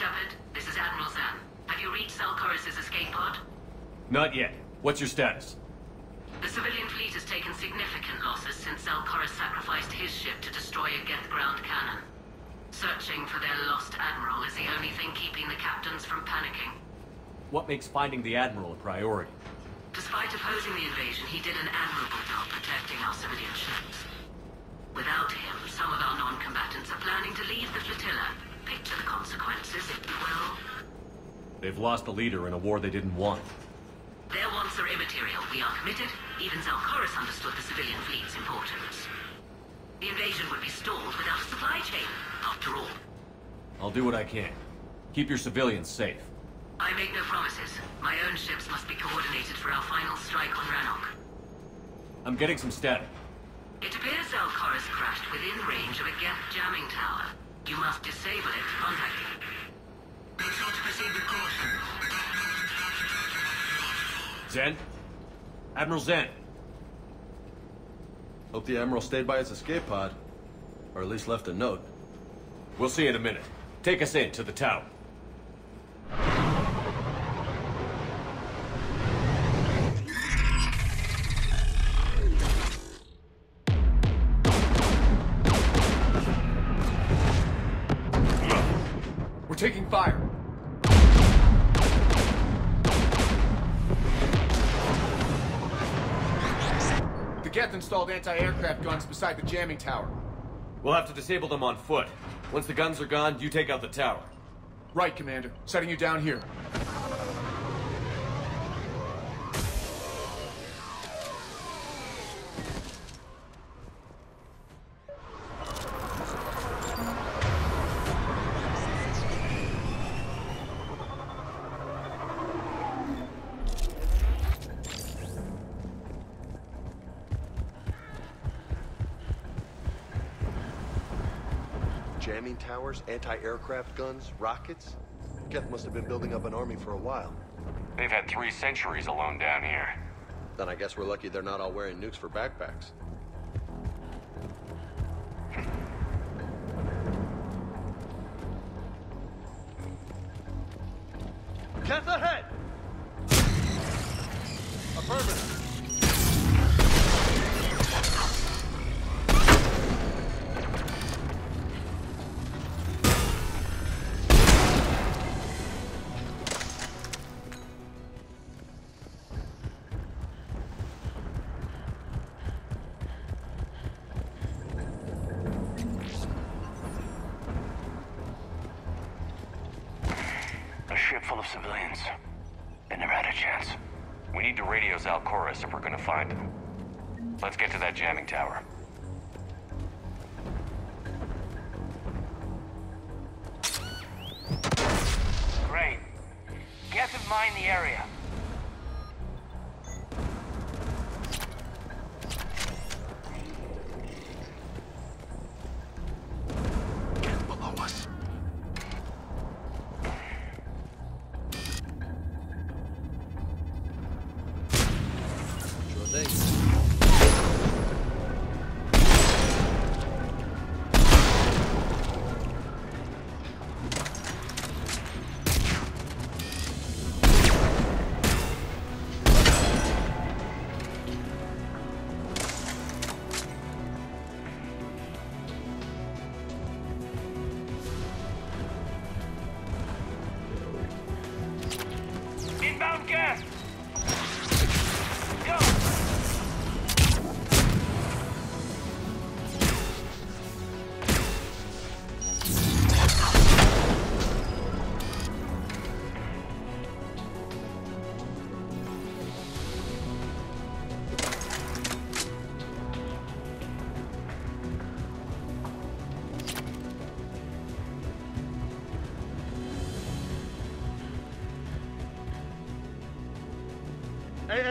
Shepard, this is Admiral Zan. Have you reached Zaal'Koris' escape pod? Not yet. What's your status? The civilian fleet has taken significant losses since Zaal'Koris sacrificed his ship to destroy a Geth ground cannon. Searching for their lost admiral is the only thing keeping the captains from panicking. What makes finding the Admiral a priority? Despite opposing the invasion, he did an admirable job protecting our civilian ships. Without him, some of our non-combatants are planning to leave the flotilla. Picture the consequences, if you will. They've lost a leader in a war they didn't want. Their wants are immaterial. We are committed. Even Zaal'Koris understood the civilian fleet's importance. The invasion would be stalled without a supply chain, after all. I'll do what I can. Keep your civilians safe. I make no promises. My own ships must be coordinated for our final strike on Rannoch. I'm getting some static. It appears Zelkoris crashed within range of a Geth jamming tower. You must disable it to contact it. Be sure to proceed with caution. Zen? Admiral Zen? Hope the Admiral stayed by his escape pod. Or at least left a note. We'll see in a minute. Take us in to the tower. Anti-aircraft guns beside the jamming tower. We'll have to disable them on foot. Once the guns are gone, you take out the tower. Right, Commander. Setting you down here. Towers, anti-aircraft guns, rockets. Geth must have been building up an army for a while. They've had three centuries alone down here. Then I guess we're lucky they're not all wearing nukes for backpacks. Geth ahead! Affirmative. Zaal'Koris if we're gonna find him. Let's get to that jamming tower. Great. Get and mine the area.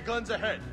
Guns ahead.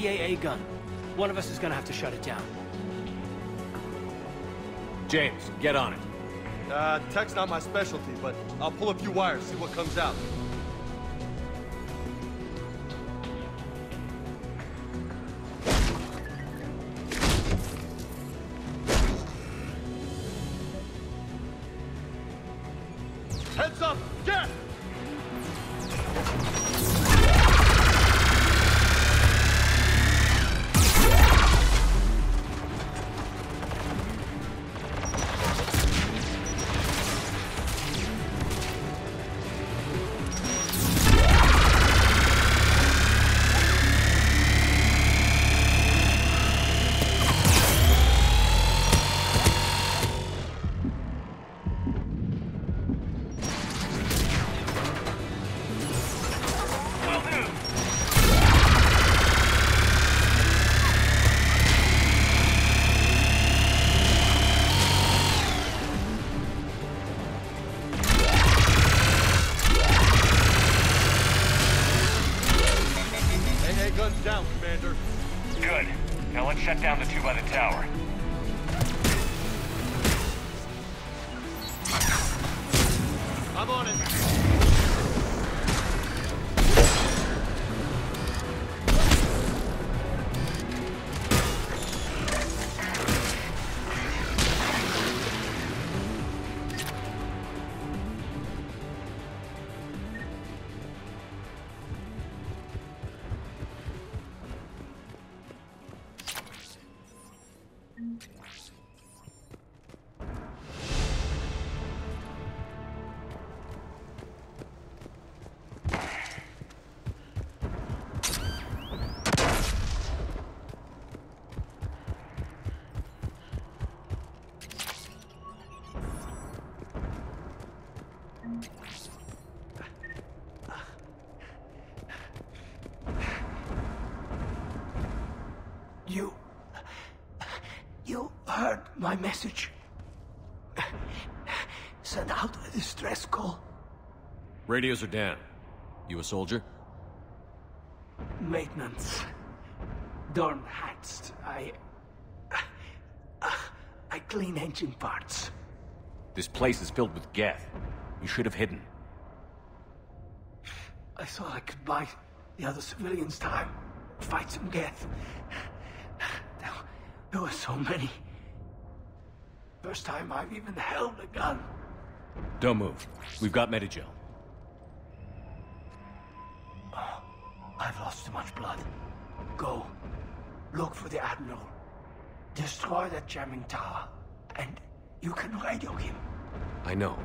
The AA gun. One of us is gonna have to shut it down. James, get on it. Uh, tech's not my specialty, but I'll pull a few wires, see what comes out. You heard my message. Send out a distress call. Radios are down. You a soldier? Maintenance. Dorn Hatst. I. I clean engine parts. This place is filled with Geth. You should have hidden. I thought I could buy the other civilians time. Fight some Geth. There, were so many. First time I've even held a gun. Don't move. We've got Medigel. Oh, I've lost too much blood. Go. Look for the Admiral. Destroy that jamming tower. And you can radio him. I know.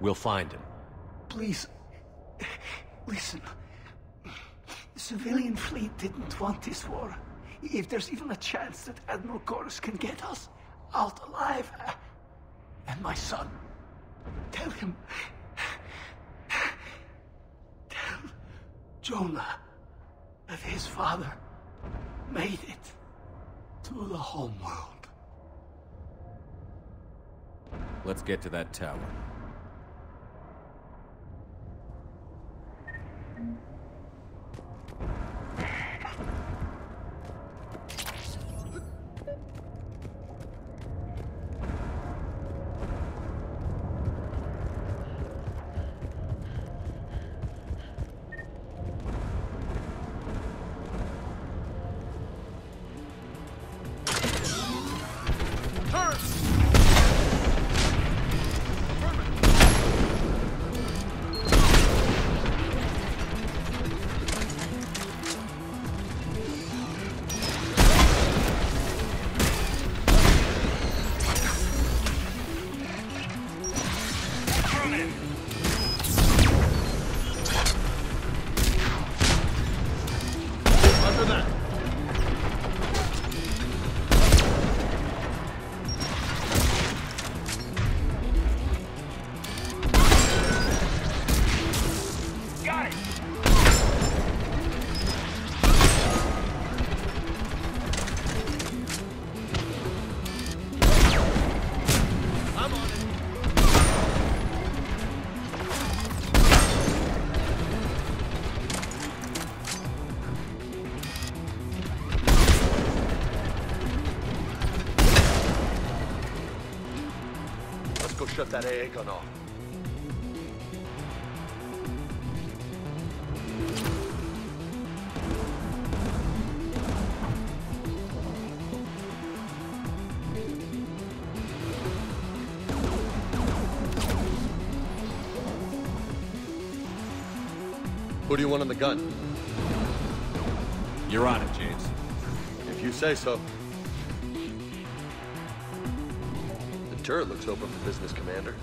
We'll find him. Please. Listen. The civilian fleet didn't want this war. If there's even a chance that Admiral Koris can get us out alive. uh, And my son. Tell him. Tell Jonah that his father made it to the home world. Let's get to that tower. Off. Who do you want on the gun? You're on it, James. If you say so. The turret looks open for business, Commander.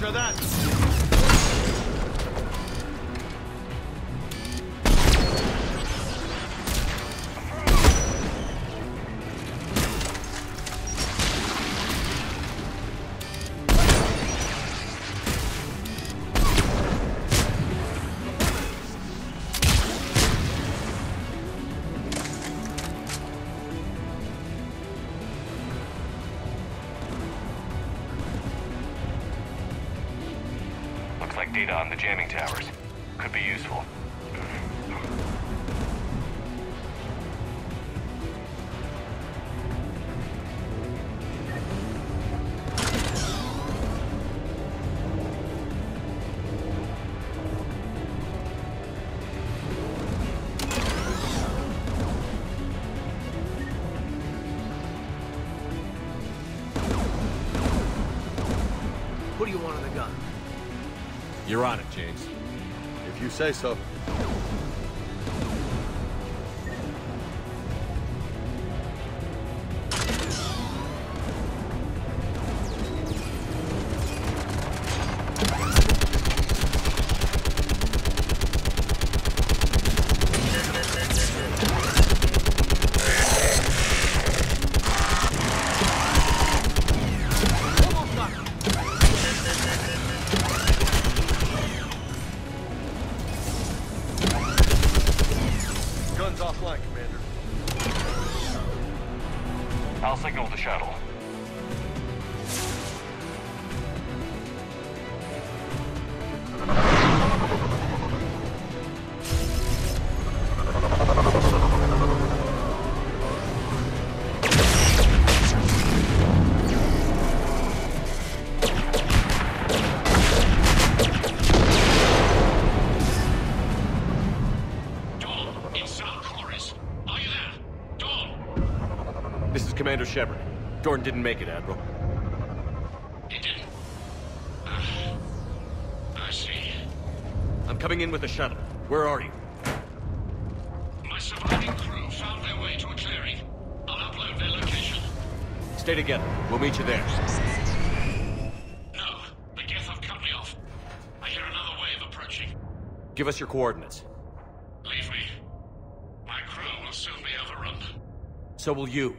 Roger that. On the jamming towers. Could be useful. You're on it, James. If you say so. Shepard. Jordan didn't make it, Admiral. He didn't. Ah, I see. I'm coming in with the shuttle. Where are you? My surviving crew found their way to a clearing. I'll upload their location. Stay together. We'll meet you there. No, the Geth have cut me off. I hear another wave approaching. Give us your coordinates. Leave me. My crew will soon be overrun. So will you.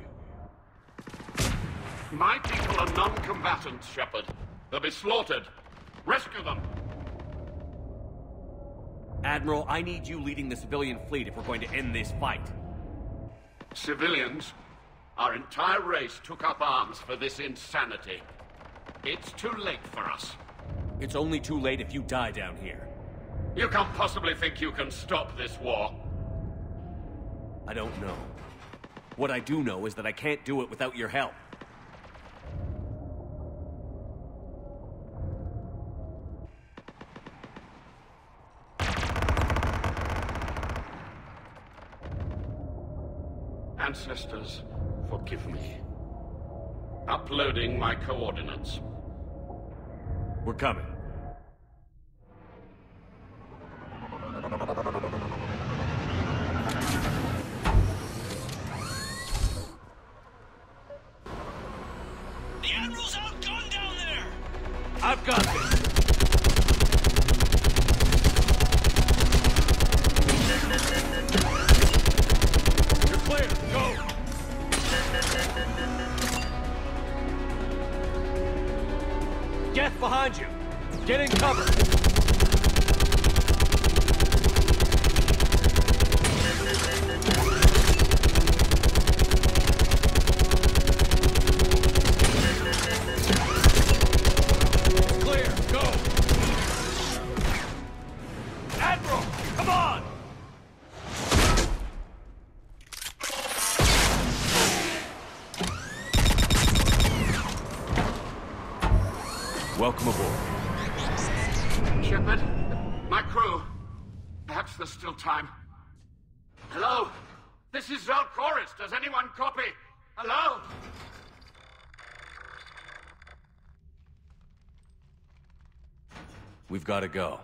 My people are non-combatants, Shepard. They'll be slaughtered. Rescue them. Admiral, I need you leading the civilian fleet if we're going to end this fight. Civilians, our entire race took up arms for this insanity. It's too late for us. It's only too late if you die down here. You can't possibly think you can stop this war. I don't know. What I do know is that I can't do it without your help. Ancestors, forgive me. Uploading my coordinates. We're coming. Got to go.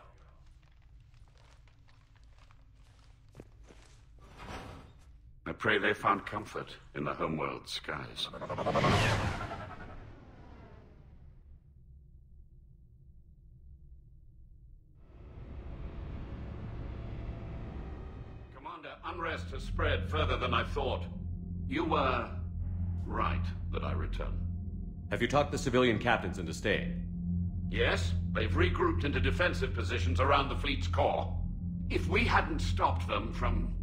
I pray they found comfort in the homeworld skies. Commander, unrest has spread further than I thought. You were right that I return. Have you talked the civilian captains into staying? Yes, they've regrouped into defensive positions around the fleet's core. If we hadn't stopped them from...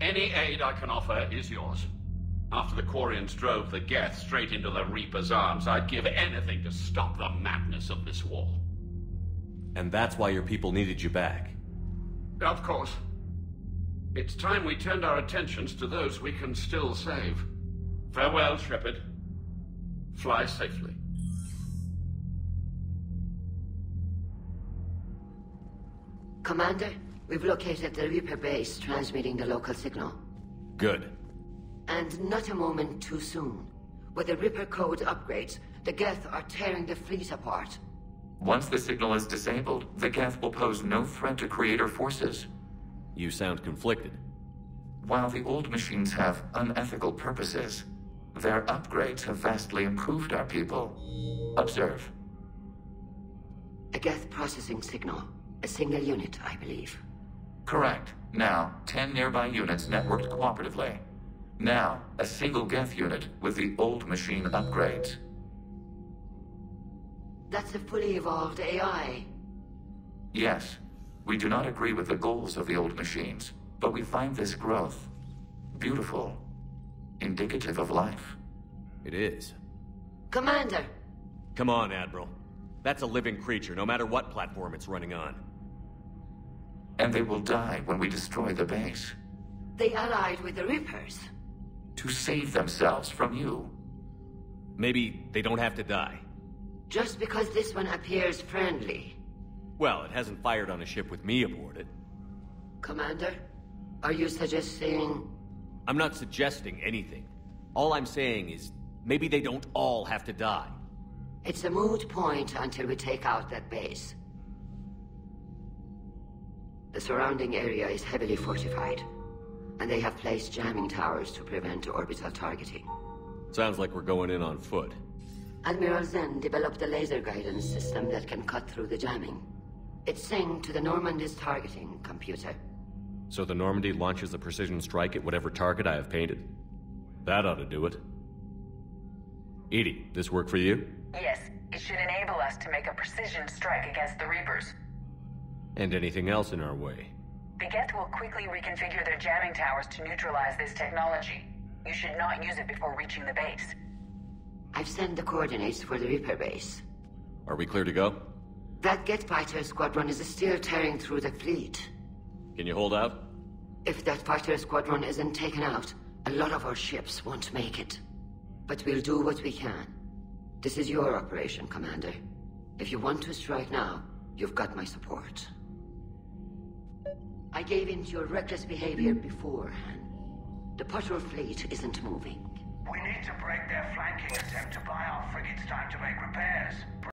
Any aid I can offer is yours. After the Quarians drove the Geth straight into the Reaper's arms, I'd give anything to stop the madness of this war. And that's why your people needed you back. Of course. It's time we turned our attentions to those we can still save. Farewell, Shepard. Fly safely. Commander, we've located the Reaper base transmitting the local signal. Good. And not a moment too soon. With the Reaper code upgrades, the Geth are tearing the fleet apart. Once the signal is disabled, the Geth will pose no threat to Creator forces. You sound conflicted. While the old machines have unethical purposes, their upgrades have vastly improved our people. Observe. A Geth processing signal. A single unit, I believe. Correct. Now, 10 nearby units networked cooperatively. Now, a single Geth unit with the old machine upgrades. That's a fully evolved AI. Yes, we do not agree with the goals of the old machines, but we find this growth beautiful, indicative of life. It is. Commander! Come on, Admiral. That's a living creature, no matter what platform it's running on. And they will die when we destroy the base. They allied with the Reapers. To save themselves from you. Maybe they don't have to die. Just because this one appears friendly. Well, it hasn't fired on a ship with me aboard it. Commander, are you suggesting... I'm not suggesting anything. All I'm saying is, maybe they don't all have to die. It's a moot point until we take out that base. The surrounding area is heavily fortified, and they have placed jamming towers to prevent orbital targeting. Sounds like we're going in on foot. Admiral Xen developed a laser guidance system that can cut through the jamming. It's synced to the Normandy's targeting computer. So the Normandy launches a precision strike at whatever target I have painted. That ought to do it. EDI, this work for you? Yes, it should enable us to make a precision strike against the Reapers. And anything else in our way? The Geth will quickly reconfigure their jamming towers to neutralize this technology. You should not use it before reaching the base. I've sent the coordinates for the Reaper base. Are we clear to go? That Geth Fighter squadron is still tearing through the fleet. Can you hold out? If that fighter squadron isn't taken out, a lot of our ships won't make it. But we'll do what we can. This is your operation, Commander. If you want to strike now, you've got my support. I gave in to your reckless behavior beforehand. The patrol fleet isn't moving. We need to break their flanking attempt to buy our frigates time to make repairs.